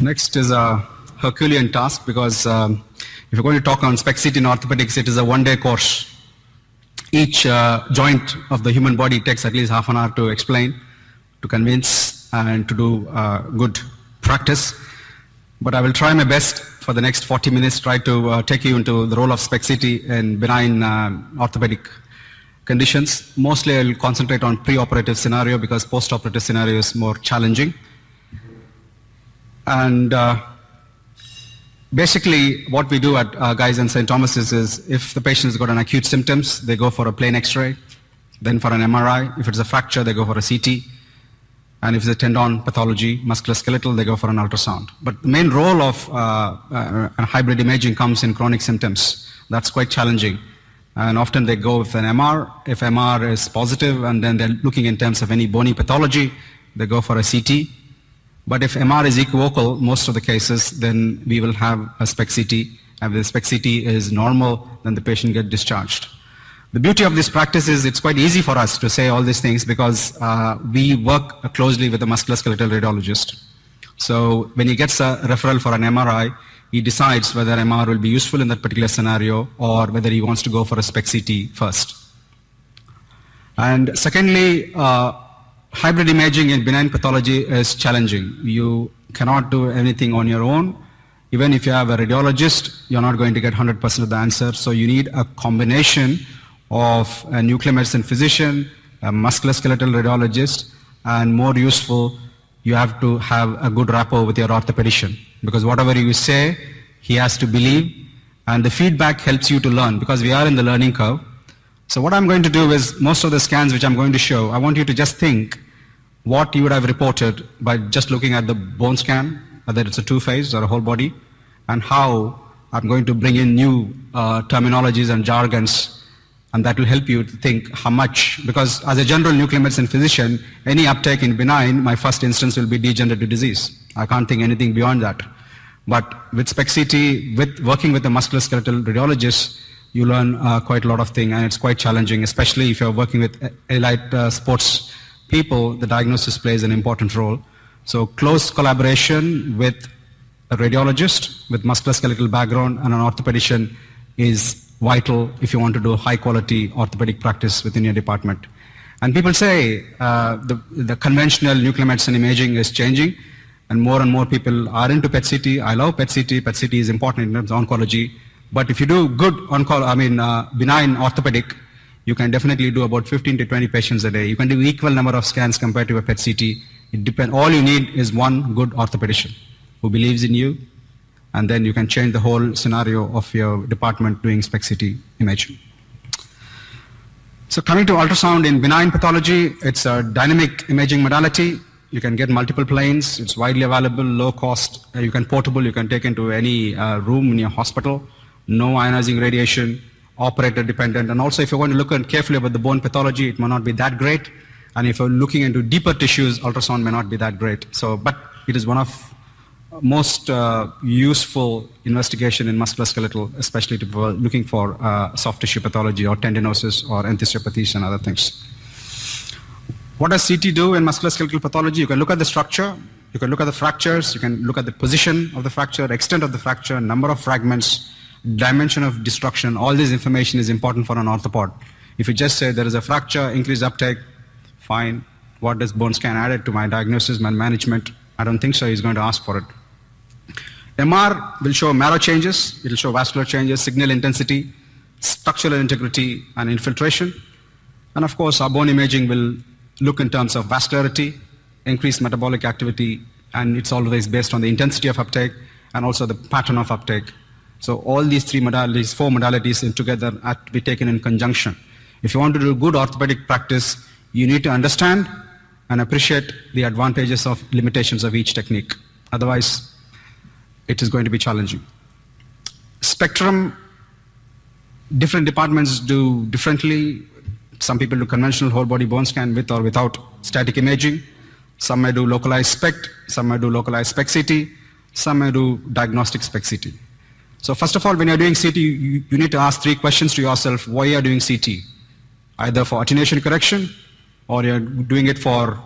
Next is a Herculean task because um, if you're going to talk on SPECT in orthopedics, it is a one-day course. Each uh, joint of the human body takes at least half an hour to explain, to convince, and to do uh, good practice. But I will try my best for the next 40 minutes, try to uh, take you into the role of SPECT in benign um, orthopedic conditions. Mostly I'll concentrate on pre-operative scenario because post-operative scenario is more challenging. And uh, basically what we do at uh, Guy's and St. Thomas's is if the patient's got an acute symptoms, they go for a plain x-ray, then for an MRI. If it's a fracture, they go for a CT. And if it's a tendon pathology, musculoskeletal, they go for an ultrasound. But the main role of uh, uh, hybrid imaging comes in chronic symptoms. That's quite challenging. And often they go with an MR. If MR is positive and then they're looking in terms of any bony pathology, they go for a CT. But if MR is equivocal, most of the cases, then we will have a SPECT CT. And if the SPECT CT is normal, then the patient gets discharged. The beauty of this practice is it's quite easy for us to say all these things because uh, we work closely with a musculoskeletal radiologist. So when he gets a referral for an MRI, he decides whether MR will be useful in that particular scenario or whether he wants to go for a SPECT CT first. And secondly, uh, hybrid imaging in benign pathology is challenging. You cannot do anything on your own. Even if you have a radiologist, you're not going to get 100% of the answer. So you need a combination of a nuclear medicine physician, a musculoskeletal radiologist, and more useful, you have to have a good rapport with your orthopedician. Because whatever you say, he has to believe, and the feedback helps you to learn because we are in the learning curve. So what I'm going to do is most of the scans which I'm going to show, I want you to just think what you would have reported by just looking at the bone scan, whether it's a two-phase or a whole body, and how I'm going to bring in new uh, terminologies and jargons, and that will help you to think how much, because as a general nuclear medicine physician, any uptake in benign, my first instance will be degenerative disease. I can't think anything beyond that. But with SPECT-CT, with working with a musculoskeletal radiologist, you learn uh, quite a lot of things, and it's quite challenging, especially if you're working with elite uh, sports people, the diagnosis plays an important role. So close collaboration with a radiologist with musculoskeletal background and an orthopedician is vital if you want to do high quality orthopedic practice within your department. And people say uh, the, the conventional nuclear medicine imaging is changing and more and more people are into PET-CT. I love PET-CT. PET-CT is important in terms of oncology. But if you do good oncology, I mean uh, benign orthopedic, you can definitely do about 15 to 20 patients a day. You can do equal number of scans compared to a PET-CT. It depends. All you need is one good orthopedician who believes in you, and then you can change the whole scenario of your department doing SPECT-CT imaging. So coming to ultrasound in benign pathology, it's a dynamic imaging modality. You can get multiple planes. It's widely available, low cost. You can portable. You can take into any uh, room in your hospital. No ionizing radiation, operator dependent. And also if you're going to look carefully about the bone pathology, it may not be that great. And if you're looking into deeper tissues, ultrasound may not be that great. So, but it is one of most uh, useful investigation in musculoskeletal, especially we're looking for uh, soft tissue pathology or tendinosis or enthesiopathies and other things. What does CT do in musculoskeletal pathology? You can look at the structure, you can look at the fractures, you can look at the position of the fracture, extent of the fracture, number of fragments, dimension of destruction. All this information is important for an orthopod. If you just say there is a fracture, increased uptake, fine. What does bone scan add to my diagnosis, my management? I don't think so. He's going to ask for it. MR will show marrow changes, it will show vascular changes, signal intensity, structural integrity, and infiltration. And of course, our bone imaging will look in terms of vascularity, increased metabolic activity, and it's always based on the intensity of uptake and also the pattern of uptake. So all these three modalities, four modalities together have to be taken in conjunction. If you want to do good orthopedic practice, you need to understand and appreciate the advantages of limitations of each technique. Otherwise, it is going to be challenging. Spectrum, different departments do differently. Some people do conventional whole body bone scan with or without static imaging. Some may do localized SPECT, some may do localized SPECT CT, some may do diagnostic SPECT CT. So first of all, when you're doing CT, you, you need to ask three questions to yourself. Why you're doing CT? Either for attenuation correction, or you're doing it for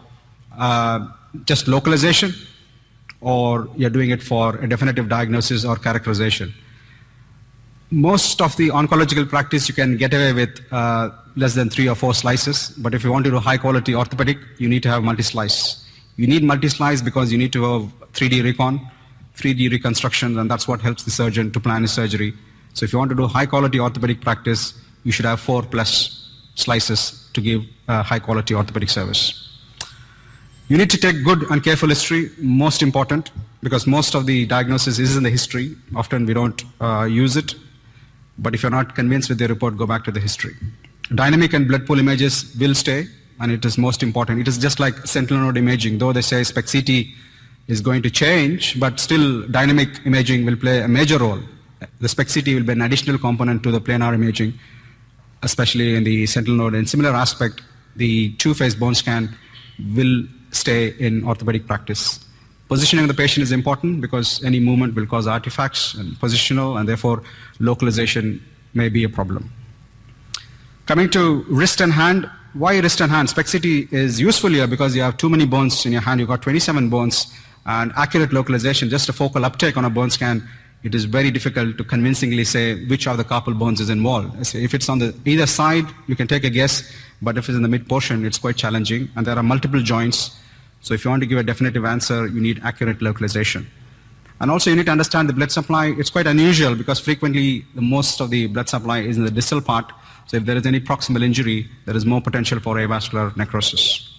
uh, just localization, or you're doing it for a definitive diagnosis or characterization. Most of the oncological practice you can get away with uh, less than three or four slices, but if you want to do high quality orthopedic, you need to have multi-slice. You need multi-slice because you need to have 3D recon, 3D reconstruction, and that's what helps the surgeon to plan his surgery. So if you want to do high quality orthopedic practice, you should have four plus slices to give a high quality orthopedic service. You need to take good and careful history, most important, because most of the diagnosis is in the history. Often we don't uh, use it, but if you're not convinced with the report, go back to the history. Dynamic and blood pool images will stay, and it is most important. It is just like sentinel node imaging, though they say SPECT-CT is going to change, but still dynamic imaging will play a major role. The SPECT-CT will be an additional component to the planar imaging, especially in the sentinel node. In similar aspect, the two-phase bone scan will stay in orthopedic practice. Positioning of the patient is important because any movement will cause artifacts and positional, and therefore localization may be a problem. Coming to wrist and hand, why wrist and hand? SPECT-CT is useful here because you have too many bones in your hand. You've got 27 bones, and accurate localization, just a focal uptake on a bone scan, it is very difficult to convincingly say which of the carpal bones is involved. So if it's on the either side, you can take a guess, but if it's in the mid portion, it's quite challenging, and there are multiple joints. So if you want to give a definitive answer, you need accurate localization. And also you need to understand the blood supply. It's quite unusual because frequently the most of the blood supply is in the distal part. So if there is any proximal injury, there is more potential for avascular necrosis.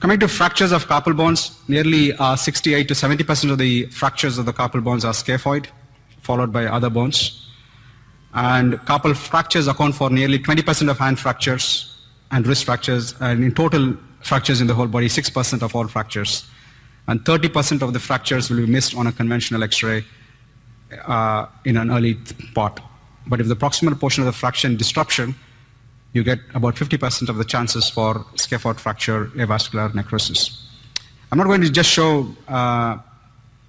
Coming to fractures of carpal bones, nearly uh, 68 to 70% of the fractures of the carpal bones are scaphoid, followed by other bones. And carpal fractures account for nearly 20% of hand fractures and wrist fractures, and in total fractures in the whole body, 6% of all fractures. And 30% of the fractures will be missed on a conventional X-ray uh, in an early part. But if the proximal portion of the fraction disruption, you get about 50% of the chances for scaphoid fracture avascular necrosis. I'm not going to just show uh,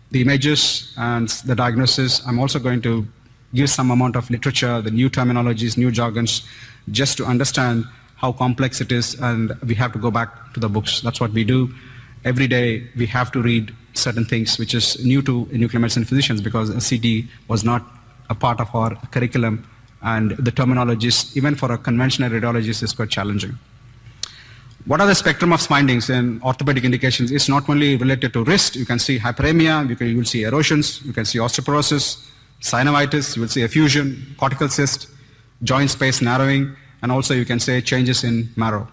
the images and the diagnosis. I'm also going to give some amount of literature, the new terminologies, new jargons, just to understand how complex it is, and we have to go back to the books. That's what we do. Every day we have to read certain things, which is new to nuclear medicine physicians because CT was not a part of our curriculum, and the terminologies, even for a conventional radiologist, is quite challenging. What are the spectrum of findings in orthopedic indications? It's not only related to wrist. You can see hyperemia, you, can, you will see erosions, you can see osteoporosis, synovitis, you will see effusion, cortical cyst, joint space narrowing, and also you can say changes in marrow.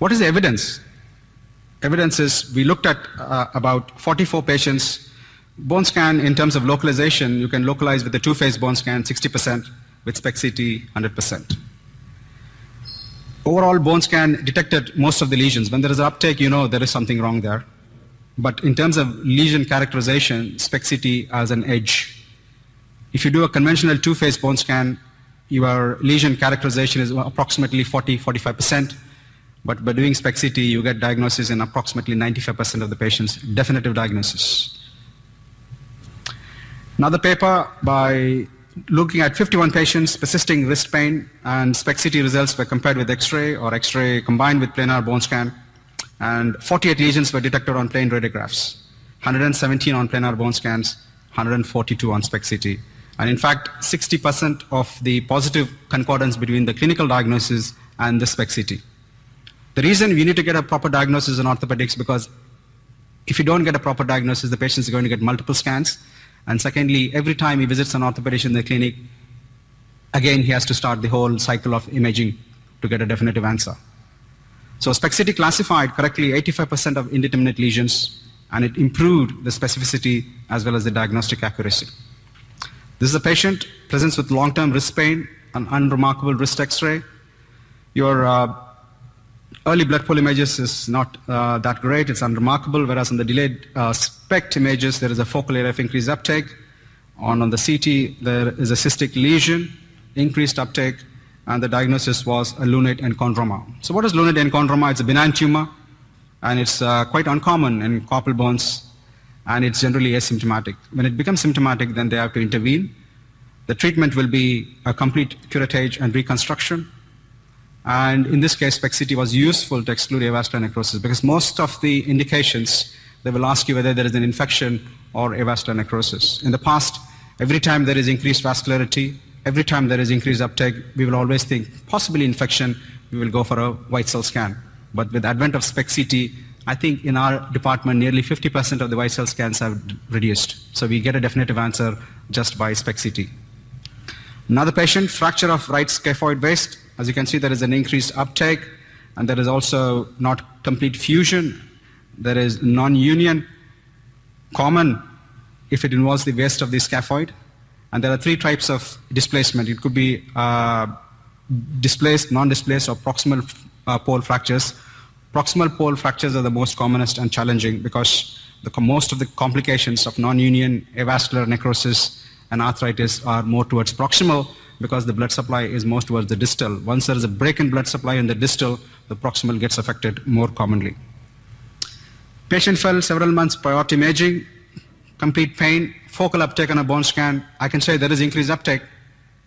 What is the evidence? Evidence is we looked at uh, about 44 patients. Bone scan in terms of localization, you can localize with the two-phase bone scan 60%, with SPECT-CT 100%. Overall bone scan detected most of the lesions. When there is an uptake, you know there is something wrong there. But in terms of lesion characterization, SPECT-CT has an edge. If you do a conventional two-phase bone scan, your lesion characterization is approximately 40, 45%. But by doing SPECT-CT, you get diagnosis in approximately 95% of the patients, definitive diagnosis. Another paper by looking at 51 patients persisting wrist pain and SPECT-CT results were compared with X-ray or X-ray combined with planar bone scan. And 48 lesions were detected on plain radiographs, 117 on planar bone scans, 142 on SPECT-CT. And in fact, 60% of the positive concordance between the clinical diagnosis and the SPECT-CT. The reason we need to get a proper diagnosis in orthopedics because if you don't get a proper diagnosis, the patient is going to get multiple scans. And secondly, every time he visits an orthopedist in the clinic, again, he has to start the whole cycle of imaging to get a definitive answer. So SPECT-CT classified correctly 85% of indeterminate lesions, and it improved the specificity as well as the diagnostic accuracy. This is a patient presents with long-term wrist pain, an unremarkable wrist X-ray. Your uh, early blood pool images is not uh, that great, it's unremarkable, whereas in the delayed uh, SPECT images, there is a focal area of increased uptake. On, on the CT, there is a cystic lesion, increased uptake, and the diagnosis was a lunate enchondroma. So what is lunate enchondroma? It's a benign tumor, and it's uh, quite uncommon in carpal bones and it's generally asymptomatic. When it becomes symptomatic, then they have to intervene. The treatment will be a complete curettage and reconstruction. And in this case, SPECT-CT was useful to exclude avascular necrosis because most of the indications, they will ask you whether there is an infection or avascular necrosis. In the past, every time there is increased vascularity, every time there is increased uptake, we will always think possibly infection, we will go for a white cell scan. But with advent of SPECT-CT, I think in our department, nearly 50% of the white cell scans have reduced. So we get a definitive answer just by SPECT-CT. Another patient, fracture of right scaphoid waist. As you can see, there is an increased uptake, and there is also not complete fusion. There is non-union, common if it involves the waist of the scaphoid. And there are three types of displacement. It could be uh, displaced, non-displaced, or proximal uh, pole fractures. Proximal pole fractures are the most commonest and challenging because the, most of the complications of non-union avascular necrosis and arthritis are more towards proximal because the blood supply is more towards the distal. Once there is a break in blood supply in the distal, the proximal gets affected more commonly. Patient fell several months prior to imaging, complete pain, focal uptake on a bone scan. I can say there is increased uptake,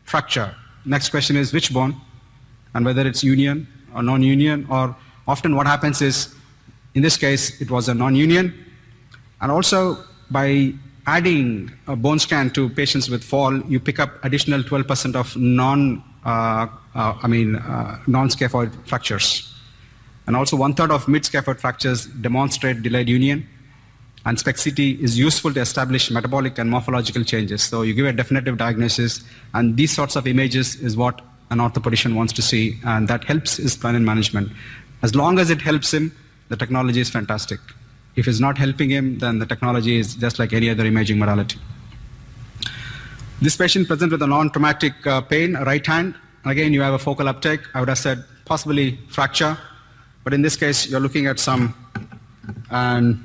fracture. Next question is which bone and whether it's union or non-union or often what happens is in this case it was a non-union and also by adding a bone scan to patients with fall, you pick up additional 12% of non, uh, uh, I mean, uh, non-scaphoid fractures. And also one third of mid-scaphoid fractures demonstrate delayed union. And SPECT-CT is useful to establish metabolic and morphological changes. So you give a definitive diagnosis, and these sorts of images is what an orthopedician wants to see, and that helps his plan and management. As long as it helps him, the technology is fantastic. If it's not helping him, then the technology is just like any other imaging modality. This patient presents with a non-traumatic uh, pain, right hand. Again, you have a focal uptake. I would have said possibly fracture, but in this case, you're looking at some an,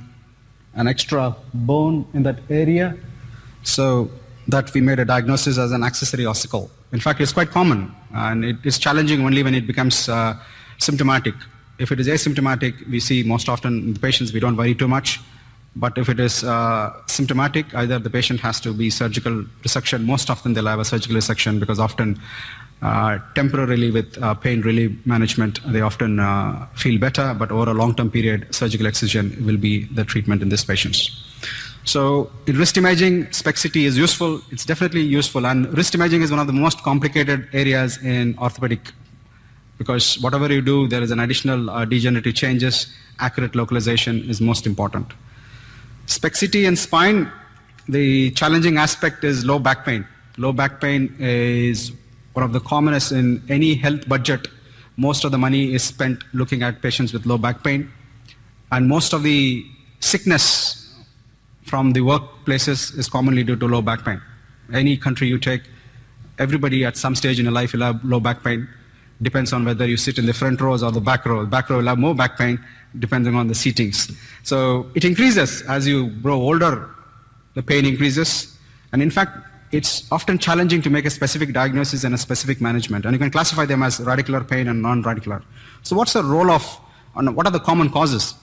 an extra bone in that area. So that we made a diagnosis as an accessory ossicle. In fact, it's quite common, and it is challenging only when it becomes uh, symptomatic. If it is asymptomatic, we see most often the patients we don't worry too much. But if it is uh, symptomatic, either the patient has to be surgical resection. Most often they'll have a surgical resection because often uh, temporarily with uh, pain relief management, they often uh, feel better, but over a long-term period, surgical excision will be the treatment in these patients. So in wrist imaging, SPECT-CT is useful. It's definitely useful, and wrist imaging is one of the most complicated areas in orthopedic because whatever you do, there is an additional uh, degenerative changes. Accurate localization is most important. SPECT-CT and spine, the challenging aspect is low back pain. Low back pain is one of the commonest in any health budget. Most of the money is spent looking at patients with low back pain. And most of the sickness from the workplaces is commonly due to low back pain. Any country you take, everybody at some stage in your life will have low back pain depends on whether you sit in the front rows or the back row. Back row will have more back pain depending on the seatings. So it increases as you grow older, the pain increases. And in fact, it's often challenging to make a specific diagnosis and a specific management. And you can classify them as radicular pain and non-radicular. So what's the role of, what are the common causes?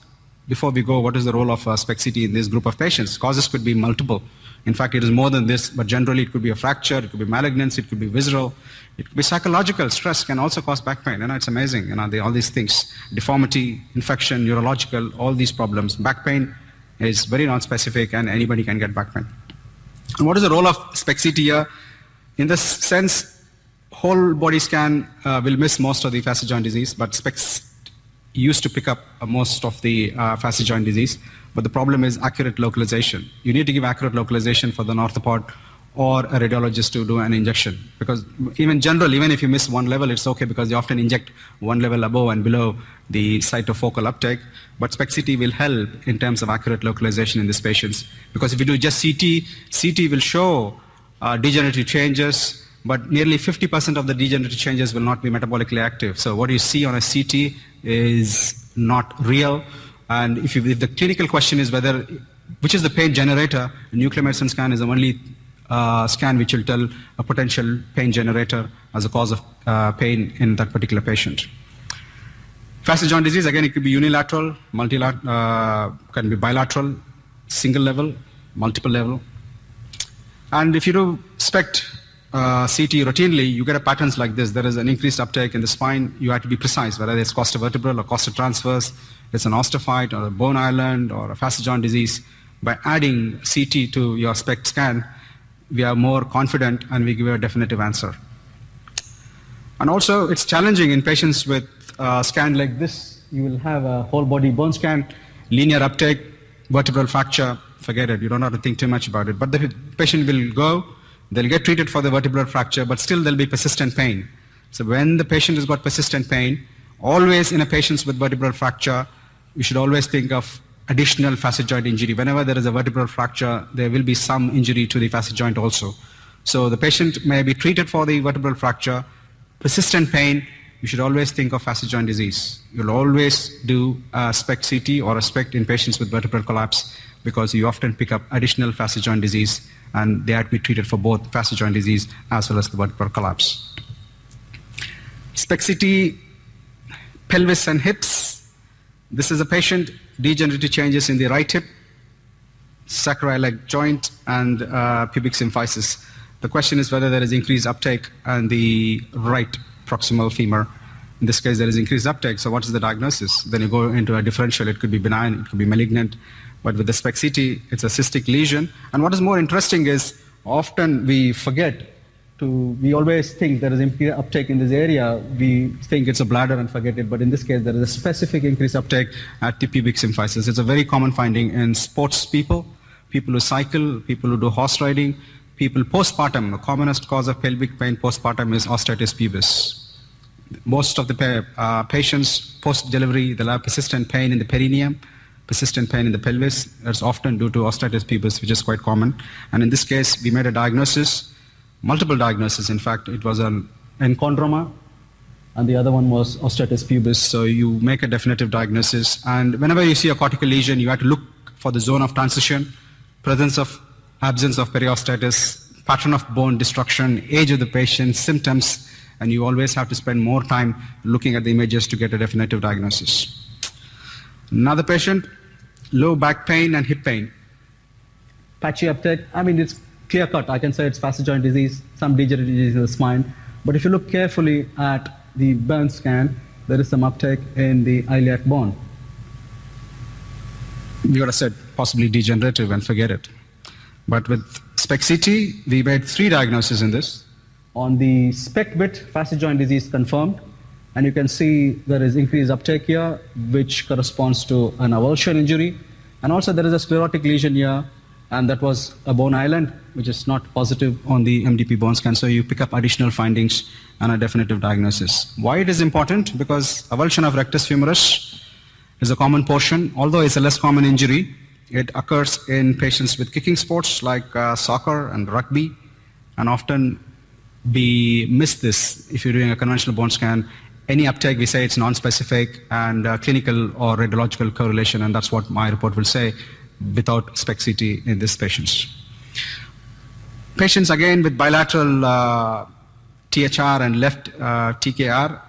Before we go, what is the role of uh, SPECT-CT in this group of patients? Causes could be multiple. In fact, it is more than this, but generally it could be a fracture, it could be malignancy, it could be visceral, it could be psychological. Stress can also cause back pain. You know, it's amazing. You know, they, all these things, deformity, infection, neurological, all these problems. Back pain is very non-specific, and anybody can get back pain. And what is the role of SPECT-CT? In this sense, whole body scan uh, will miss most of the facet joint disease, but SPECT used to pick up uh, most of the uh, facet joint disease, but the problem is accurate localization. You need to give accurate localization for the orthopod or a radiologist to do an injection. Because even general, even if you miss one level, it's okay because you often inject one level above and below the site of focal uptake. But SPECT-CT will help in terms of accurate localization in these patients. Because if you do just CT, CT will show uh, degenerative changes, but nearly 50% of the degenerative changes will not be metabolically active. So what you see on a CT is not real. And if, you, if the clinical question is whether, which is the pain generator, nuclear medicine scan is the only uh, scan which will tell a potential pain generator as a cause of uh, pain in that particular patient. Facet joint disease, again, it could be unilateral, multilateral, uh, can be bilateral, single level, multiple level. And if you do SPECT uh, CT routinely, you get a patterns like this. There is an increased uptake in the spine. You have to be precise, whether it's costovertebral or costotransverse, it's an osteophyte or a bone island or a facet joint disease. By adding CT to your SPECT scan, we are more confident and we give a definitive answer. And also, it's challenging in patients with uh, scan like this. You will have a whole body bone scan, linear uptake, vertebral fracture. Forget it. You don't have to think too much about it. But the patient will go, they'll get treated for the vertebral fracture, but still there'll be persistent pain. So when the patient has got persistent pain, always in a patient with vertebral fracture, you should always think of additional facet joint injury. Whenever there is a vertebral fracture, there will be some injury to the facet joint also. So the patient may be treated for the vertebral fracture, persistent pain, you should always think of facet joint disease. You'll always do a SPECT CT or a SPECT in patients with vertebral collapse because you often pick up additional facet joint disease and they have to be treated for both facet joint disease as well as the vertebral collapse. SPECT CT, pelvis and hips. This is a patient, degenerative changes in the right hip, sacroiliac joint, and uh, pubic symphysis. The question is whether there is increased uptake on the right proximal femur. In this case, there is increased uptake. So what is the diagnosis? Then you go into a differential. It could be benign. It could be malignant. But with the SPECT CT, it's a cystic lesion. And what is more interesting is often we forget to, we always think there is uptake in this area. We think it's a bladder and forget it. But in this case, there is a specific increased uptake at the pubic symphysis. It's a very common finding in sports people, people who cycle, people who do horse riding, people postpartum, the commonest cause of pelvic pain postpartum is osteitis pubis. Most of the uh, patients post-delivery, they'll have persistent pain in the perineum, persistent pain in the pelvis. That's often due to osteitis pubis, which is quite common. And in this case, we made a diagnosis, multiple diagnoses. In fact, it was an enchondroma, and the other one was osteitis pubis. So you make a definitive diagnosis. And whenever you see a cortical lesion, you have to look for the zone of transition, presence of absence of periosteitis, pattern of bone destruction, age of the patient, symptoms, and you always have to spend more time looking at the images to get a definitive diagnosis. Another patient, low back pain and hip pain. Patchy uptake, I mean, it's clear cut. I can say it's facet joint disease, some degenerative disease in the spine. But if you look carefully at the bone scan, there is some uptake in the iliac bone. You would have said possibly degenerative and forget it. But with SPECT CT, we made three diagnoses in this. On the SPECT bit, facet joint disease confirmed. And you can see there is increased uptake here, which corresponds to an avulsion injury. And also there is a sclerotic lesion here, and that was a bone island, which is not positive on the MDP bone scan. So you pick up additional findings and a definitive diagnosis. Why it is important? Because avulsion of rectus femoris is a common portion, although it's a less common injury. It occurs in patients with kicking sports like uh, soccer and rugby, and often we miss this if you're doing a conventional bone scan. Any uptake, we say it's non-specific and uh, clinical or radiological correlation, and that's what my report will say without SPECT CT in these patients. Patients again with bilateral uh, THR and left uh, TKR.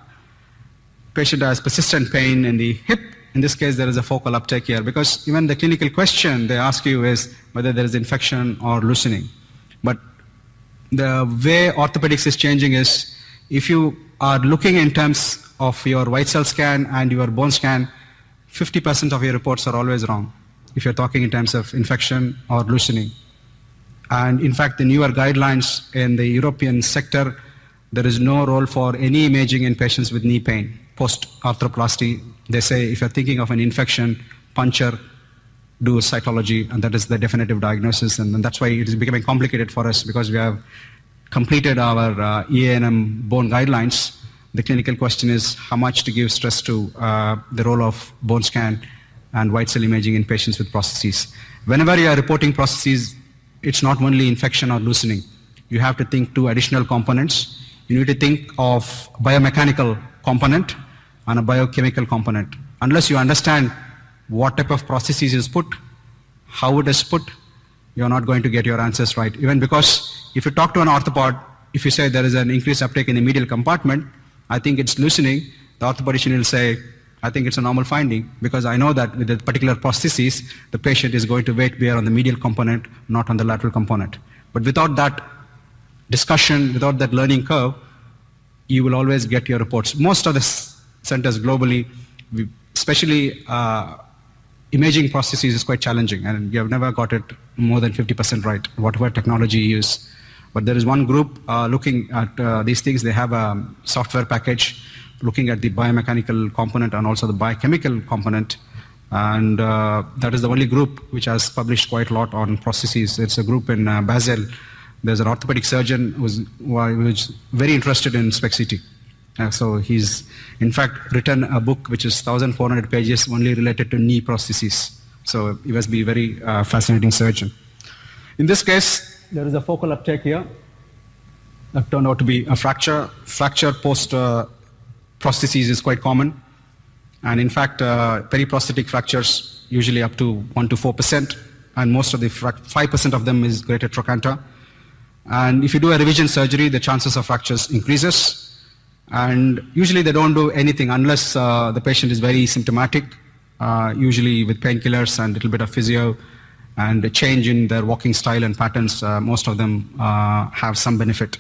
Patient has persistent pain in the hip in this case, there is a focal uptake here because even the clinical question they ask you is whether there is infection or loosening. But the way orthopedics is changing is if you are looking in terms of your white cell scan and your bone scan, 50% of your reports are always wrong if you're talking in terms of infection or loosening. And in fact, the newer guidelines in the European sector, there is no role for any imaging in patients with knee pain post arthroplasty they say if you're thinking of an infection, puncture, do cytology, and that is the definitive diagnosis. And, that's why it is becoming complicated for us because we have completed our uh, EANM bone guidelines. The clinical question is how much to give stress to uh, the role of bone scan and white cell imaging in patients with prostheses. Whenever you are reporting prostheses, it's not only infection or loosening. You have to think two additional components. You need to think of biomechanical component and a biochemical component. Unless you understand what type of prostheses is put, how it is put, you're not going to get your answers right. Even because if you talk to an orthopod, if you say there is an increased uptake in the medial compartment, I think it's loosening, the orthopedician will say, I think it's a normal finding because I know that with the particular prosthesis, the patient is going to weight bear on the medial component, not on the lateral component. But without that discussion, without that learning curve, you will always get your reports. Most of the centers globally, especially uh, imaging prostheses is quite challenging and you have never got it more than 50% right, whatever technology you use. But there is one group uh, looking at uh, these things. They have a software package looking at the biomechanical component and also the biochemical component. And uh, that is the only group which has published quite a lot on prostheses. It's a group in uh, Basel. There's an orthopedic surgeon who's, very interested in SPECT/CT. Uh, so he's, in fact, written a book which is 1,400 pages only related to knee prostheses. So he must be a very uh, fascinating surgeon. In this case, there is a focal uptake here that turned out to be a fracture. Fracture post uh, prostheses is quite common. And in fact, uh, periprosthetic fractures usually up to 1 to 4%, and most of the 5% of them is greater trochanter. And if you do a revision surgery, the chances of fractures increases. And usually they don't do anything unless uh, the patient is very symptomatic, uh, usually with painkillers and a little bit of physio and a change in their walking style and patterns. Uh, most of them uh, have some benefit.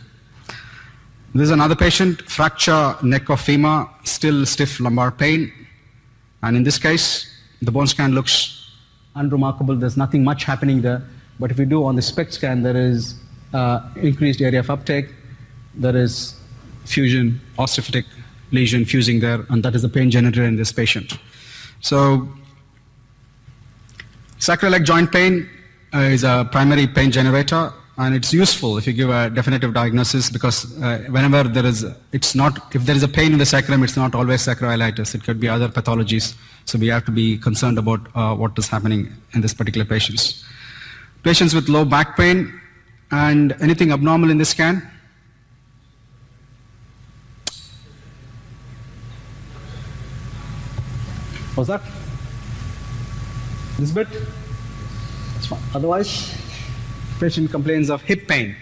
There's another patient, fracture neck of femur, still stiff lumbar pain. And in this case, the bone scan looks unremarkable. There's nothing much happening there. But if we do on the SPECT scan, there is uh, increased area of uptake. There is fusion, osteophytic lesion fusing there, and that is the pain generator in this patient. So, sacroiliac joint pain uh, is a primary pain generator, and it's useful if you give a definitive diagnosis because uh, whenever there is, it's not, if there is a pain in the sacrum, it's not always sacroiliitis. It could be other pathologies. So we have to be concerned about uh, what is happening in this particular patients. Patients with low back pain and anything abnormal in the scan, Was that? This bit? That's fine. Otherwise, patient complains of hip pain.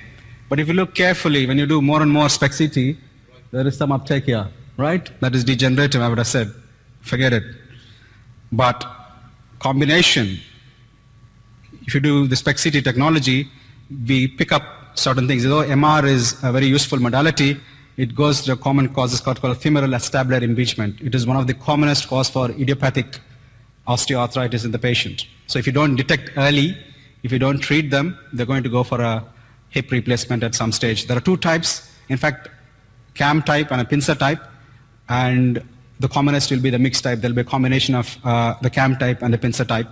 But if you look carefully, when you do more and more SPECT/CT, there is some uptake here, right? That is degenerative, I would have said. Forget it. But combination, if you do the SPECT/CT technology, we pick up certain things. Though MR is a very useful modality, it goes to a common cause, it's called femoral acetabular impingement. It is one of the commonest cause for idiopathic osteoarthritis in the patient. So if you don't detect early, if you don't treat them, they're going to go for a hip replacement at some stage. There are two types, in fact, CAM type and a pincer type, and the commonest will be the mixed type. There'll be a combination of uh, the CAM type and the pincer type.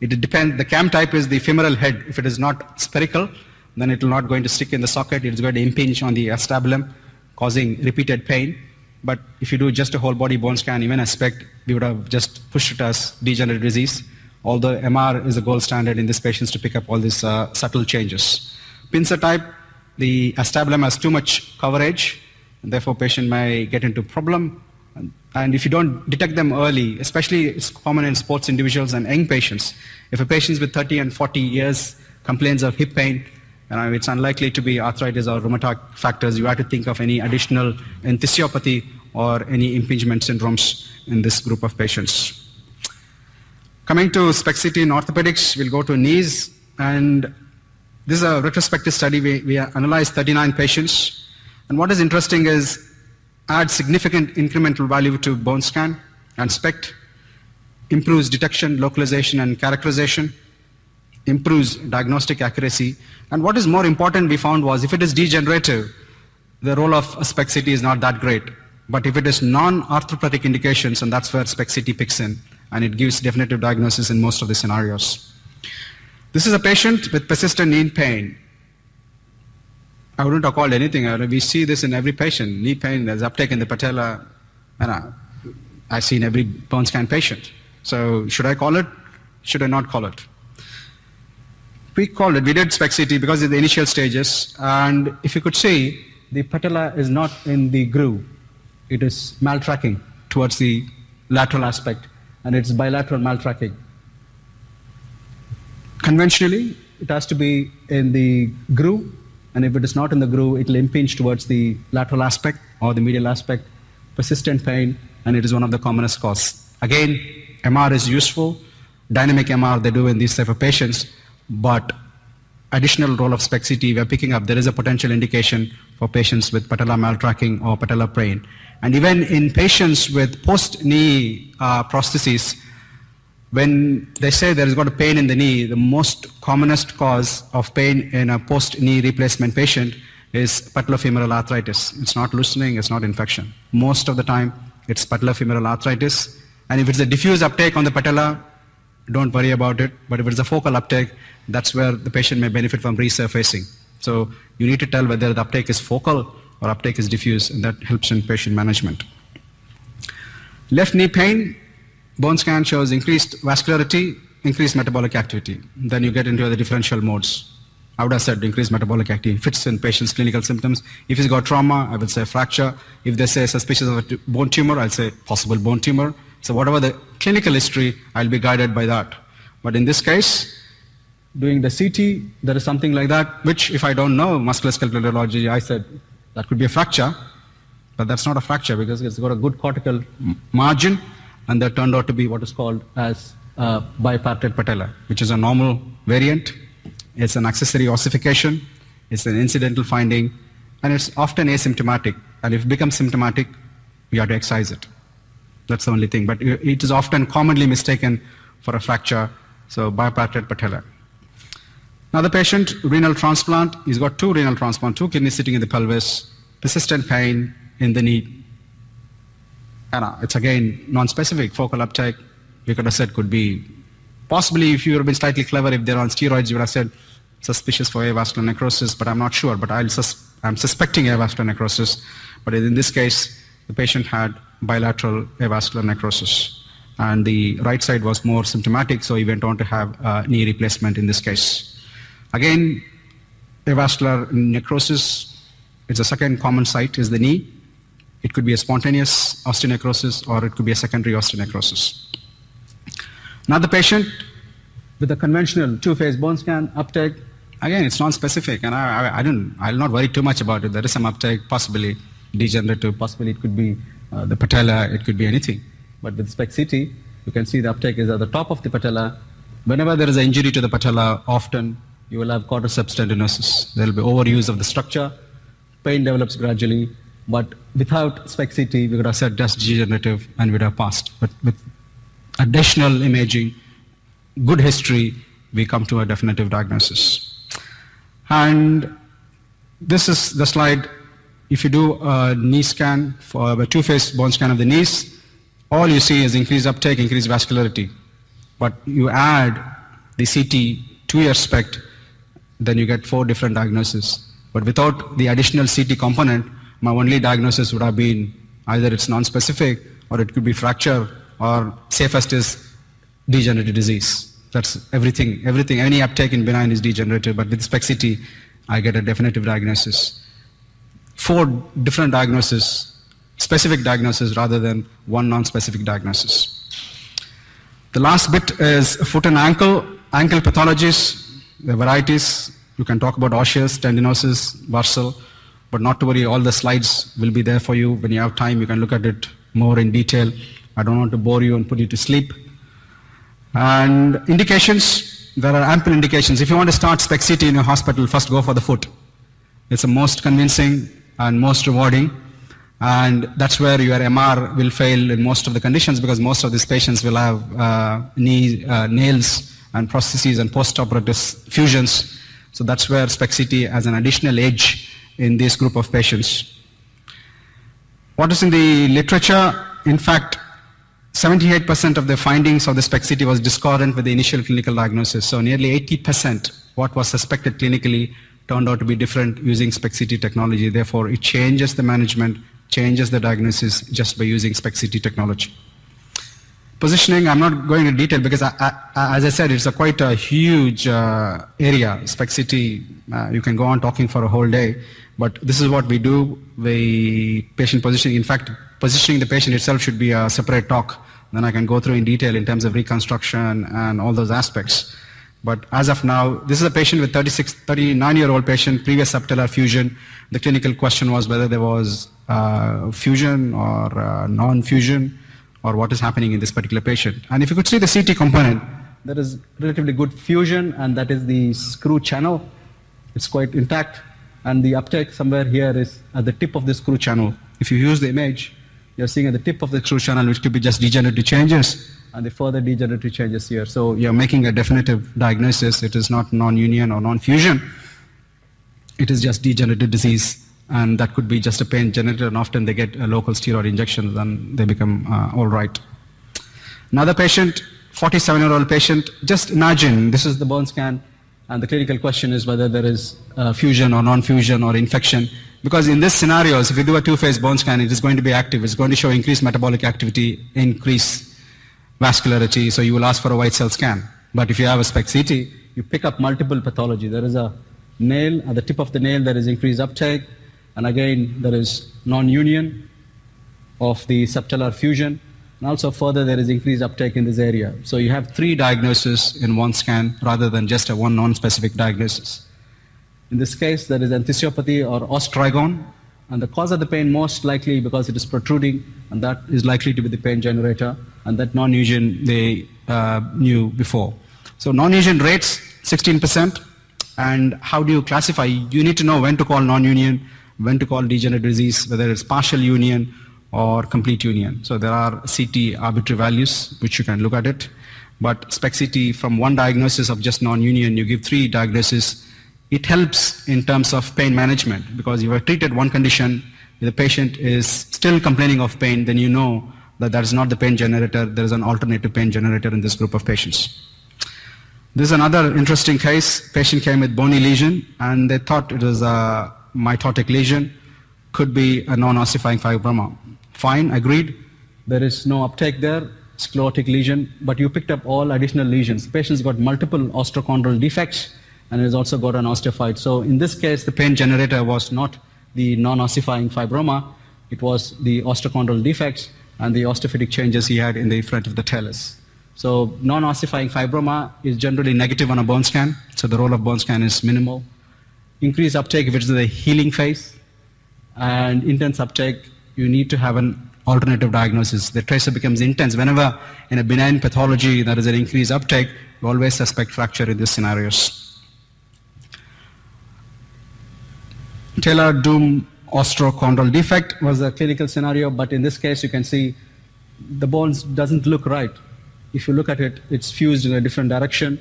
It depends. The CAM type is the femoral head. If it is not spherical, then it will not going to stick in the socket. It is going to impinge on the acetabulum causing repeated pain. But if you do just a whole body bone scan, even a we would have just pushed it as degenerative disease. Although MR is the gold standard in these patients to pick up all these uh, subtle changes. Pincer type, the acetabulum has too much coverage, and therefore patient may get into problem. And if you don't detect them early, especially it's common in sports individuals and young patients, if a patient with 30 and 40 years complains of hip pain, and it's unlikely to be arthritis or rheumatoid factors. You have to think of any additional enthesiopathy or any impingement syndromes in this group of patients. Coming to SPECT/CT in orthopedics, we'll go to knees. And this is a retrospective study. We, we analyzed 39 patients. And what is interesting is add significant incremental value to bone scan and SPECT, improves detection, localization, and characterization, improves diagnostic accuracy. And what is more important we found was if it is degenerative, the role of SPECT/CT is not that great. But if it is non-arthropathic indications, and that's where SPECT/CT picks in, and it gives definitive diagnosis in most of the scenarios. This is a patient with persistent knee pain. I wouldn't have called anything. We see this in every patient. Knee pain, there's uptake in the patella. And I, I see in every bone scan patient. So should I call it? Should I not call it? we called it, we did SPECT/CT because in the initial stages, and if you could see, the patella is not in the groove. It is maltracking towards the lateral aspect, and it's bilateral maltracking. Conventionally, it has to be in the groove, and if it is not in the groove, it will impinge towards the lateral aspect or the medial aspect, persistent pain, and it is one of the commonest causes. Again, MR is useful. Dynamic MR they do in these type of patients, but additional role of SPECT-CT, we are picking up there is a potential indication for patients with patella maltracking or patella pain. And even in patients with post-knee uh, prostheses, when they say there is got a pain in the knee, the most commonest cause of pain in a post-knee replacement patient is patellofemoral arthritis. It's not loosening, it's not infection. Most of the time, it's patellofemoral arthritis. And if it's a diffuse uptake on the patella, don't worry about it. But if it's a focal uptake, that's where the patient may benefit from resurfacing. So you need to tell whether the uptake is focal or uptake is diffuse, and that helps in patient management. Left knee pain, bone scan shows increased vascularity, increased metabolic activity. Then you get into the differential modes. I would have said increased metabolic activity fits in patient's clinical symptoms. If he's got trauma, I would say fracture. If they say suspicious of a bone tumor, I'll say possible bone tumor. So whatever the clinical history, I'll be guided by that. But in this case, doing the CT, there is something like that, which if I don't know musculoskeletal radiology, I said that could be a fracture, but that's not a fracture because it's got a good cortical margin, and that turned out to be what is called as uh, bipartite patella, which is a normal variant. It's an accessory ossification. It's an incidental finding, and it's often asymptomatic. And if it becomes symptomatic, we have to excise it. That's the only thing. But it is often commonly mistaken for a fracture, so bipartite patella. Now the patient, renal transplant, he's got two renal transplant, two kidneys sitting in the pelvis, persistent pain in the knee. And uh, it's again non-specific focal uptake. We could have said could be possibly if you would have been slightly clever if they're on steroids, you would have said suspicious for avascular necrosis, but I'm not sure. But i sus- I'm suspecting avascular necrosis. But in this case, the patient had bilateral avascular necrosis. And the right side was more symptomatic, so he went on to have uh, knee replacement in this case. Again, avascular necrosis, it's a second common site, is the knee. It could be a spontaneous osteonecrosis or it could be a secondary osteonecrosis. Now the patient with a conventional two-phase bone scan uptake, again, it's non-specific, and I, I, I, don't, I'll not worry too much about it. There is some uptake, possibly degenerative, possibly it could be uh, the patella, it could be anything. But with SPECT-CT, you can see the uptake is at the top of the patella. Whenever there is an injury to the patella, often you will have quadriceps tendinosis. There will be overuse of the structure, pain develops gradually, but without SPECT-CT, we would have said just degenerative and we would have passed. But with additional imaging, good history, we come to a definitive diagnosis. And this is the slide. If you do a knee scan for a two-phase bone scan of the knees, all you see is increased uptake, increased vascularity. But you add the CT two-year SPECT, then you get four different diagnoses. But without the additional CT component, my only diagnosis would have been either it's non-specific or it could be fracture or safest is degenerative disease. That's everything. Everything, any uptake in benign is degenerative, but with SPECT-CT, I get a definitive diagnosis. Four different diagnoses, specific diagnoses rather than one non-specific diagnosis. The last bit is foot and ankle. Ankle pathologies, the varieties, you can talk about osseous, tendinosis, bursal, but not to worry, all the slides will be there for you. When you have time, you can look at it more in detail. I don't want to bore you and put you to sleep. And indications, there are ample indications. If you want to start SPECT-CT in your hospital, first go for the foot. It's the most convincing and most rewarding. And that's where your MR will fail in most of the conditions because most of these patients will have uh, knee, uh, nails and prostheses and post-operative fusions. So that's where SPECT-CT has an additional edge in this group of patients. What is in the literature? In fact, 78% of the findings of the SPECT-CT was discordant with the initial clinical diagnosis. So nearly 80% what was suspected clinically turned out to be different using SPECT-CT technology. Therefore, it changes the management, changes the diagnosis just by using SPECT-CT technology. Positioning, I'm not going into detail because, I, I, as I said, it's a quite a huge uh, area. SPECT-CT, uh, you can go on talking for a whole day. But this is what we do. The patient positioning, in fact, positioning the patient itself should be a separate talk. Then I can go through in detail in terms of reconstruction and all those aspects. But as of now, this is a patient with 36, 39 year old patient, previous subtalar fusion. The clinical question was whether there was uh, fusion or uh, non-fusion or what is happening in this particular patient. And if you could see the CT component, there is relatively good fusion and that is the screw channel it's quite intact, and the uptake somewhere here is at the tip of the screw channel. If you use the image, you're seeing at the tip of the screw channel, which could be just degenerative changes, and the further degenerative changes here. So you're making a definitive diagnosis. It is not non-union or non-fusion. It is just degenerative disease, and that could be just a pain generator, and often they get a local steroid injections, and they become uh, all right. Another patient, 47-year-old patient, just imagine, this is the bone scan, and the clinical question is whether there is uh, fusion or non-fusion or infection. Because in these scenarios, if you do a two-phase bone scan, it is going to be active. It's going to show increased metabolic activity, increased vascularity, so you will ask for a white cell scan. But if you have a SPECT CT, you pick up multiple pathology. There is a nail, at the tip of the nail, there is increased uptake, and again, there is non-union of the subtalar fusion, and also further, there is increased uptake in this area. So you have three diagnoses in one scan rather than just a one non-specific diagnosis. In this case, there is enthesiopathy or os trigonum, and the cause of the pain most likely because it is protruding, and that is likely to be the pain generator, and that non-union they uh, knew before. So non-union rates 16%, and how do you classify? You need to know when to call non-union, when to call degenerative disease, whether it's partial union or complete union. So there are CT arbitrary values which you can look at it. But SPECT CT from one diagnosis of just non-union, you give three diagnoses. It helps in terms of pain management because you have treated one condition, the patient is still complaining of pain, then you know that that is not the pain generator, there is an alternative pain generator in this group of patients. This is another interesting case. Patient came with bony lesion and they thought it was a mitotic lesion, could be a non-ossifying fibroma. Fine, agreed. There is no uptake there, sclerotic lesion, but you picked up all additional lesions. Patient's got multiple osteochondral defects and it has also got an osteophyte. So in this case, the pain generator was not the non-ossifying fibroma, it was the osteochondral defects and the osteophytic changes he had in the front of the talus. So non-ossifying fibroma is generally negative on a bone scan, so the role of bone scan is minimal. Increased uptake if it's the healing phase, and intense uptake, you need to have an alternative diagnosis. The tracer becomes intense. Whenever in a benign pathology there is an increased uptake, you always suspect fracture in these scenarios. Talar dome osteochondral defect was a clinical scenario, but in this case you can see the bones doesn't look right if you look at it, it's fused in a different direction.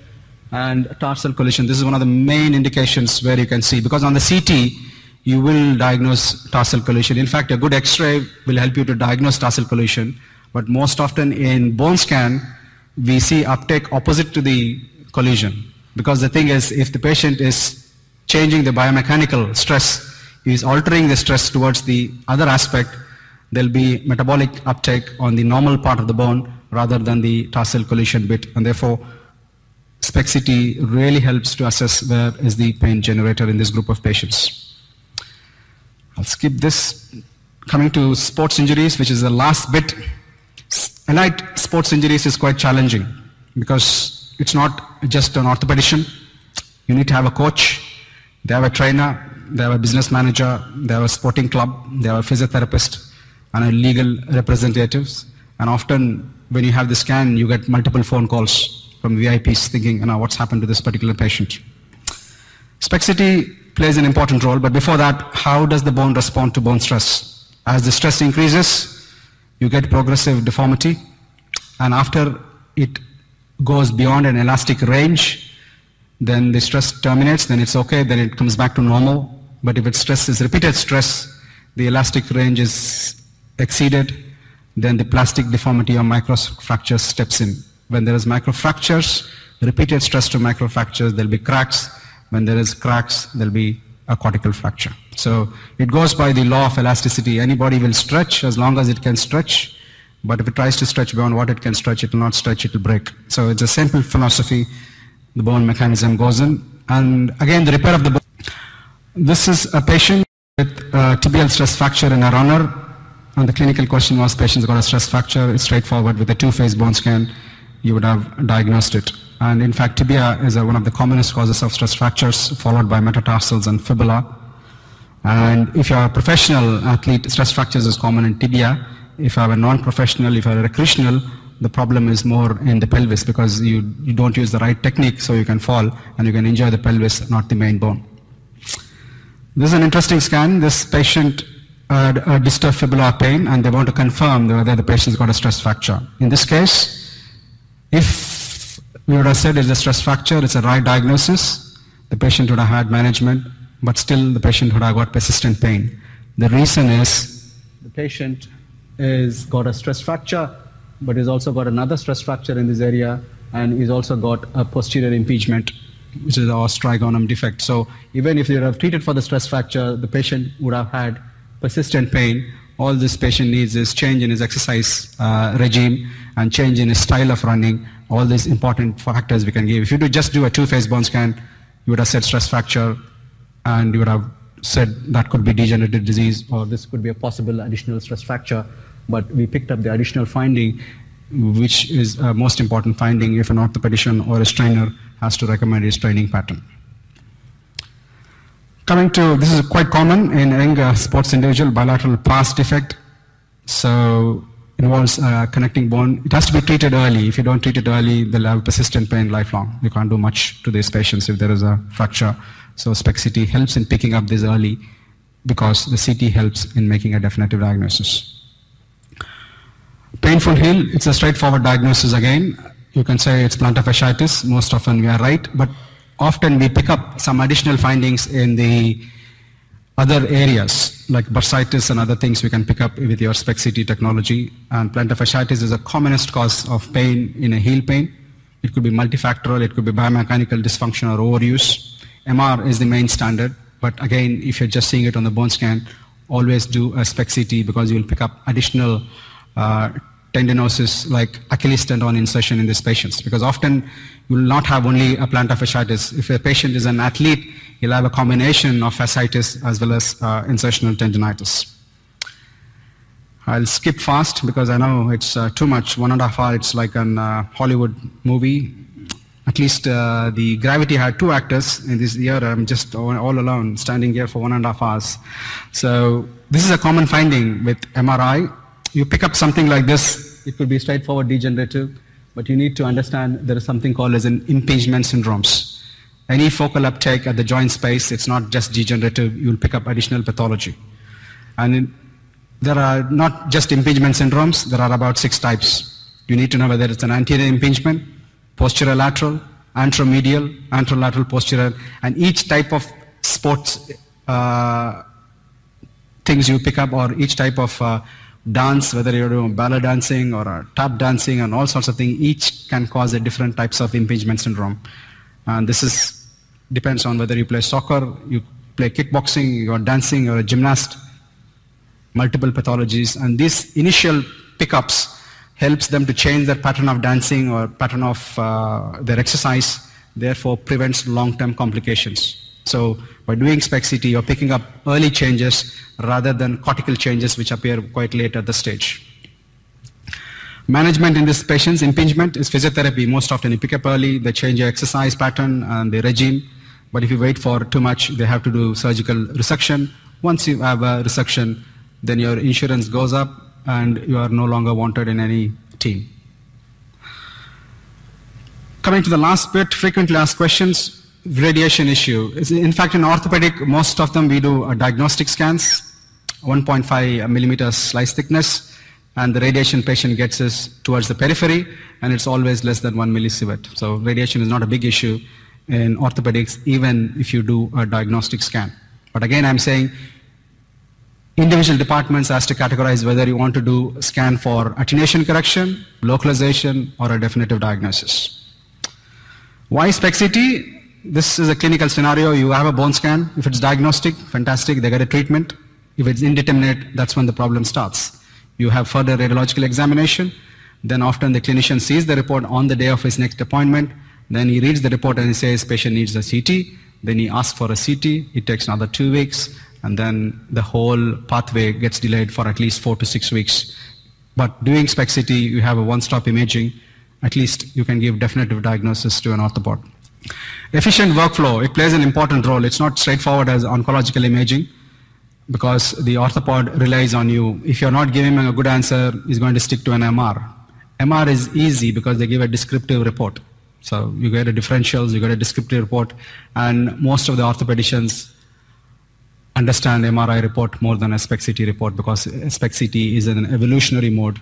And tarsal coalition, this is one of the main indications where you can see, because on the CT, you will diagnose tarsal coalition. In fact, a good X-ray will help you to diagnose tarsal coalition, but most often in bone scan, we see uptake opposite to the coalition. Because the thing is, if the patient is changing the biomechanical stress, is altering the stress towards the other aspect, there'll be metabolic uptake on the normal part of the bone rather than the tarsal coalition bit. And therefore, SPECT CT really helps to assess where is the pain generator in this group of patients. I'll skip this. Coming to sports injuries, which is the last bit. Allied sports injuries is quite challenging because it's not just an orthopedician. You need to have a coach, they have a trainer, they have a business manager, they have a sporting club, they have a physiotherapist, and a legal representatives. And often when you have the scan, you get multiple phone calls from VIPs thinking, you know, what's happened to this particular patient. SPECT CT plays an important role, but before that, how does the bone respond to bone stress? As the stress increases, you get progressive deformity, and after it goes beyond an elastic range, then the stress terminates, then it's okay, then it comes back to normal. But if it's stress is repeated stress, the elastic range is exceeded, then the plastic deformity or microfracture steps in. When there is microfractures, repeated stress to microfractures, there'll be cracks. When there is cracks, there'll be a cortical fracture. So it goes by the law of elasticity. Anybody will stretch as long as it can stretch, but if it tries to stretch beyond what it can stretch, it will not stretch, it will break. So it's a simple philosophy. The bone mechanism goes in. And again, the repair of the bone. This is a patient with uh, tibial stress fracture in a runner and the clinical question was patients got a stress fracture. It's straightforward. With a two-phase bone scan, you would have diagnosed it. And in fact, tibia is a, one of the commonest causes of stress fractures, followed by metatarsals and fibula. And if you're a professional athlete, stress fractures is common in tibia. If you're a non-professional, if you're a recreational, the problem is more in the pelvis because you, you don't use the right technique so you can fall and you can injure the pelvis, not the main bone. This is an interesting scan. This patient had a disturbed fibular pain and they want to confirm whether the patient's got a stress fracture. In this case, if we would have said it's a stress fracture, it's a right diagnosis, the patient would have had management, but still the patient would have got persistent pain. The reason is the patient is got a stress fracture, but he's also got another stress fracture in this area, and he's also got a posterior impingement, which is os trigonum defect. So even if you have treated for the stress fracture, the patient would have had persistent pain. All this patient needs is change in his exercise uh, regime and change in his style of running. All these important factors we can give. If you do just do a two-phase bone scan, you would have said stress fracture, and you would have said that could be degenerative disease or this could be a possible additional stress fracture. But we picked up the additional finding, which is a most important finding if an orthopedician or a trainer has to recommend his training pattern. Coming to, this is quite common in young uh, sports individual, bilateral pars defect. So involves uh, connecting bone. It has to be treated early. If you don't treat it early, they'll have persistent pain lifelong. You can't do much to these patients if there is a fracture. So SPECT CT helps in picking up this early because the CT helps in making a definitive diagnosis. Painful heel, it's a straightforward diagnosis again. You can say it's plantar fasciitis. Most often we are right, but often we pick up some additional findings in the other areas like bursitis and other things we can pick up with your SPECT CT technology. And plantar fasciitis is a commonest cause of pain in a heel pain. It could be multifactorial, it could be biomechanical dysfunction or overuse. MR is the main standard, but again, if you're just seeing it on the bone scan, always do a SPECT CT because you'll pick up additional uh, tendinosis like Achilles tendon insertion in these patients because often you will not have only a plantar fasciitis. If a patient is an athlete, he'll have a combination of fasciitis as well as uh, insertional tendinitis. I'll skip fast because I know it's uh, too much. One and a half hour, it's like a uh, Hollywood movie. At least uh, the Gravity had two actors in this year. I'm just all, all alone standing here for one and a half hours. So this is a common finding with MRI. You pick up something like this, it could be straightforward degenerative, but you need to understand there is something called as an impingement syndromes. Any focal uptake at the joint space, it's not just degenerative, you'll pick up additional pathology. And in, there are not just impingement syndromes, there are about six types. You need to know whether it's an anterior impingement, posterolateral, anteromedial, anterolateral postural, and each type of sports uh, things you pick up or each type of uh, dance, whether you're doing ballet dancing or uh, tap dancing and all sorts of things, each can cause a different types of impingement syndrome. And this is depends on whether you play soccer, you play kickboxing, you're dancing, or a gymnast, multiple pathologies. And these initial pickups helps them to change their pattern of dancing or pattern of uh, their exercise, therefore prevents long-term complications. So by doing SPECT CT, you're picking up early changes rather than cortical changes which appear quite late at the stage. Management in this patient's impingement is physiotherapy. Most often you pick up early, they change your exercise pattern and the regime. But if you wait for too much, they have to do surgical resection. Once you have a resection, then your insurance goes up and you are no longer wanted in any team. Coming to the last bit, frequently asked questions, radiation issue. In fact, in orthopedic, most of them we do uh, diagnostic scans, 1.5 millimeter slice thickness, and the radiation patient gets is towards the periphery, and it's always less than one millisievert. So radiation is not a big issue in orthopedics, even if you do a diagnostic scan. But again, I'm saying individual departments has to categorize whether you want to do scan for attenuation correction, localization, or a definitive diagnosis. Why SPECT CT? This is a clinical scenario. You have a bone scan. If it's diagnostic, fantastic, they get a treatment. If it's indeterminate, that's when the problem starts. You have further radiological examination. Then often the clinician sees the report on the day of his next appointment. Then he reads the report and he says patient needs a CT. Then he asks for a CT. It takes another two weeks. And then the whole pathway gets delayed for at least four to six weeks. But doing SPECT CT, you have a one-stop imaging. At least you can give definitive diagnosis to an orthopod. Efficient workflow, it plays an important role. It's not straightforward as oncological imaging because the orthopod relies on you. If you're not giving him a good answer, he's going to stick to an MR. MR is easy because they give a descriptive report. So you get a differentials, you get a descriptive report, and most of the orthopedicians understand MRI report more than a SPECT CT report because SPECT CT is in an evolutionary mode.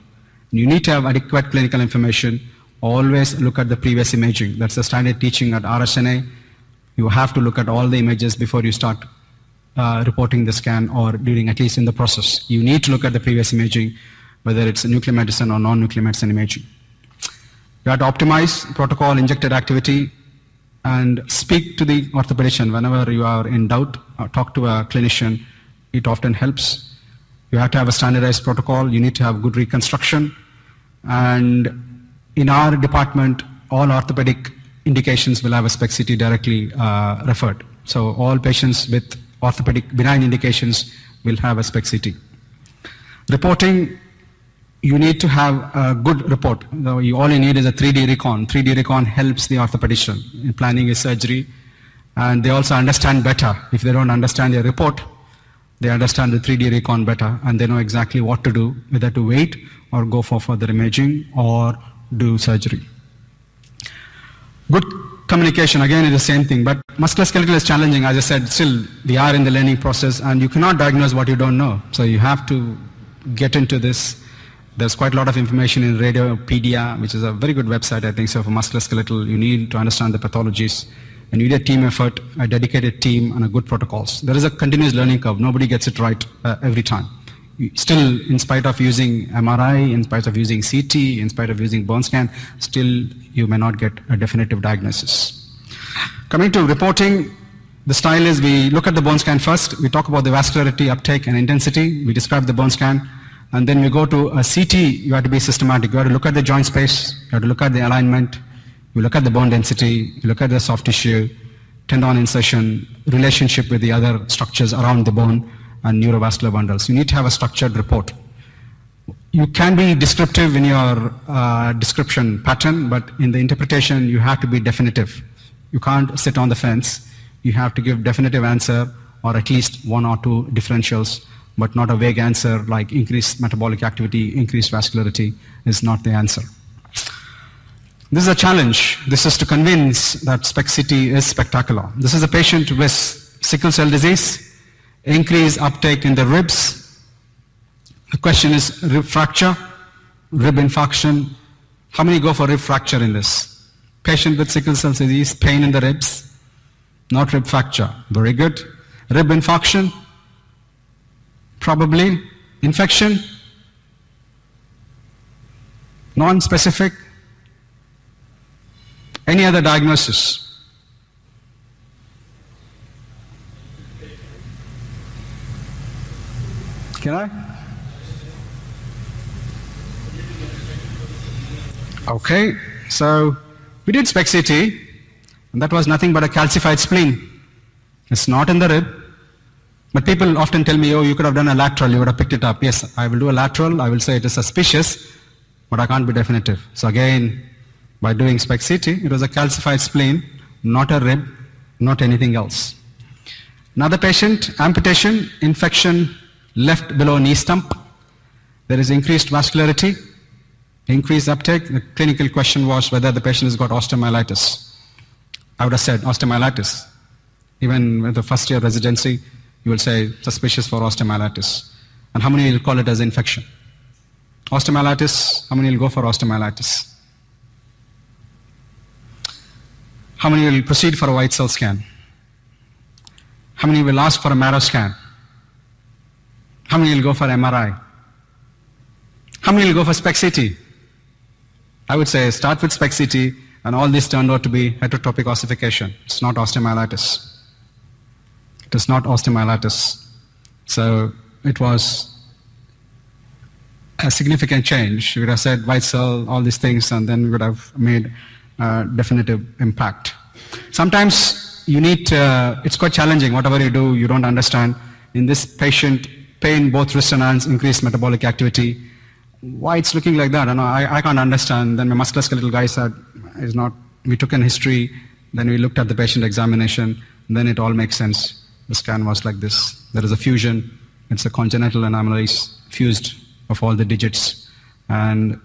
You need to have adequate clinical information. Always look at the previous imaging. That's the standard teaching at RSNA. You have to look at all the images before you start uh, reporting the scan or during at least in the process. You need to look at the previous imaging, whether it's nuclear medicine or non-nuclear medicine imaging. You have to optimize protocol injected activity and speak to the orthopedician whenever you are in doubt. Uh, talk to a clinician. It often helps. You have to have a standardized protocol. You need to have good reconstruction. And in our department, all orthopedic indications will have a SPECT CT directly uh, referred. So all patients with orthopedic benign indications will have a SPECT CT. Reporting you need to have a good report. all you need is a 3D recon. 3D recon helps the orthopedician in planning a surgery. And they also understand better. If they don't understand your report, they understand the 3D recon better and they know exactly what to do, whether to wait or go for further imaging or do surgery. Good communication, again, is the same thing, but musculoskeletal is challenging. As I said, still, we are in the learning process and you cannot diagnose what you don't know. So you have to get into this there's quite a lot of information in Radiopaedia, which is a very good website, I think, so for musculoskeletal. You need to understand the pathologies. And you need a team effort, a dedicated team, and a good protocols. There is a continuous learning curve. Nobody gets it right uh, every time. Still, in spite of using MRI, in spite of using CT, in spite of using bone scan, still you may not get a definitive diagnosis. Coming to reporting, the style is we look at the bone scan first. We talk about the vascularity, uptake, and intensity. We describe the bone scan and then we go to a CT, you have to be systematic. You have to look at the joint space, you have to look at the alignment, you look at the bone density, you look at the soft tissue, tendon insertion, relationship with the other structures around the bone, and neurovascular bundles. You need to have a structured report. You can be descriptive in your uh, description pattern, but in the interpretation, you have to be definitive. You can't sit on the fence. You have to give definitive answer or at least one or two differentials but not a vague answer like increased metabolic activity, increased vascularity is not the answer. This is a challenge. This is to convince that SPECT CT is spectacular. This is a patient with sickle cell disease, increased uptake in the ribs. The question is rib fracture, rib infarction. How many go for rib fracture in this? Patient with sickle cell disease, pain in the ribs, not rib fracture. Very good. Rib infarction, probably infection, non-specific, any other diagnosis. Can I? Okay, so we did SPECT CT, and that was nothing but a calcified spleen. It's not in the rib, but people often tell me, oh, you could have done a lateral, you would have picked it up. Yes, I will do a lateral, I will say it is suspicious, but I can't be definitive. So again, by doing SPECT CT, it was a calcified spleen, not a rib, not anything else. Another patient, amputation, infection, left below knee stump. There is increased vascularity, increased uptake. The clinical question was whether the patient has got osteomyelitis. I would have said osteomyelitis. Even with the first year residency, you will say suspicious for osteomyelitis. And how many will call it as infection? Osteomyelitis, how many will go for osteomyelitis? How many will proceed for a white cell scan? How many will ask for a marrow scan? How many will go for MRI? How many will go for SPECT CT? I would say start with SPECT CT and all this turned out to be heterotopic ossification. It's not osteomyelitis. It is not osteomyelitis. So it was a significant change. We would have said white cell, all these things, and then we would have made a definitive impact. Sometimes you need, it's quite challenging. Whatever you do, you don't understand. In this patient, pain, both wrist and hands, increased metabolic activity. Why it's looking like that? I, know, I, I can't understand. Then my musculoskeletal guy said, it's not, we took an history, then we looked at the patient examination, then it all makes sense. The scan was like this. There is a fusion. It's a congenital anomalies fused of all the digits. And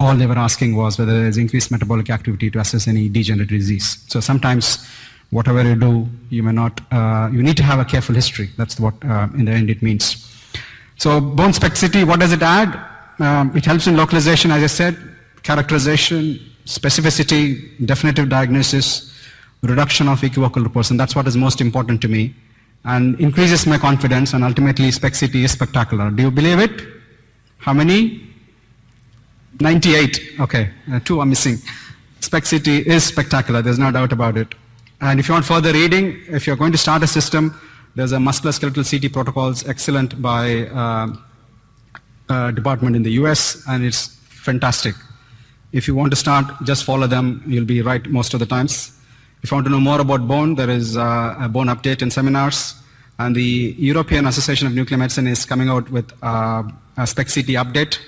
all they were asking was whether there is increased metabolic activity to assess any degenerative disease. So sometimes whatever you do, you may not, uh, you need to have a careful history. That's what uh, in the end it means. So bone SPECT CT, what does it add? Um, it helps in localization, as I said, characterization, specificity, definitive diagnosis, reduction of equivocal reports, and that's what is most important to me, and increases my confidence, and ultimately SPECT CT is spectacular. Do you believe it? How many? 98. Okay, uh, two are missing. SPECT CT is spectacular, there's no doubt about it. And if you want further reading, if you're going to start a system, there's a musculoskeletal CT protocols, excellent by uh, uh, department in the US, and it's fantastic. If you want to start, just follow them. You'll be right most of the times. If you want to know more about bone, there is uh, a bone update and seminars. And the European Association of Nuclear Medicine is coming out with uh, a SPECT-CT update.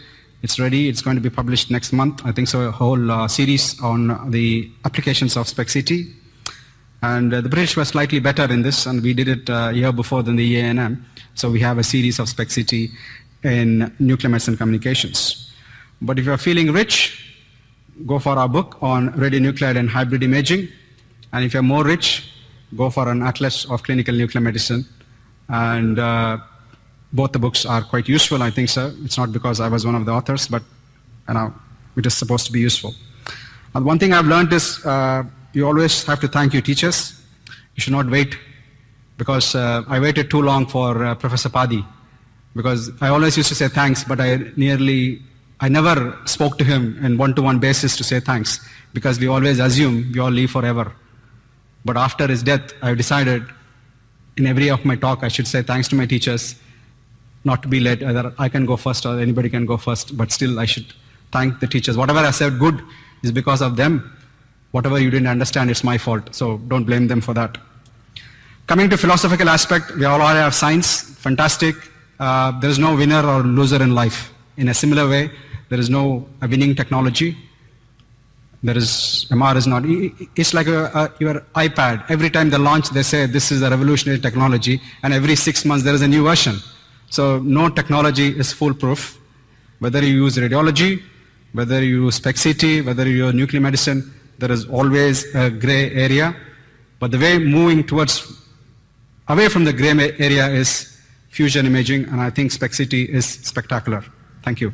It's ready. It's going to be published next month. I think so. A whole uh, series on the applications of SPECT-CT. And uh, the British were slightly better in this, and we did it uh, a year before than the EANM. So we have a series of SPECT CT in nuclear medicine communications. But if you're feeling rich, go for our book on radionuclide and hybrid imaging. And if you're more rich, go for an atlas of clinical nuclear medicine. And uh, both the books are quite useful, I think, sir. It's not because I was one of the authors, but you know, it is supposed to be useful. And one thing I've learned is uh, you always have to thank your teachers. You should not wait because uh, I waited too long for uh, Professor Padi because I always used to say thanks, but I nearly, I never spoke to him in one-to-one basis to say thanks because we always assume we all live forever. But after his death, I decided in every of my talk I should say thanks to my teachers, not to be late. Either I can go first or anybody can go first, but still I should thank the teachers. Whatever I said good is because of them. Whatever you didn't understand, it's my fault. So don't blame them for that. Coming to philosophical aspect, we all have science, fantastic. Uh, there is no winner or loser in life. In a similar way, there is no winning technology. There is MR is not. It's like a, a, your iPad. Every time they launch, they say this is a revolutionary technology, and every six months there is a new version. So no technology is foolproof. Whether you use radiology, whether you use SPECT-CT, whether you use nuclear medicine, there is always a gray area. But the way moving towards away from the gray area is fusion imaging, and I think SPECT-CT is spectacular. Thank you.